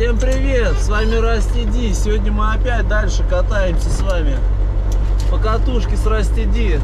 Всем привет! С вами Расти Ди. Сегодня мы опять дальше катаемся с вами по катушке с Расти Ди.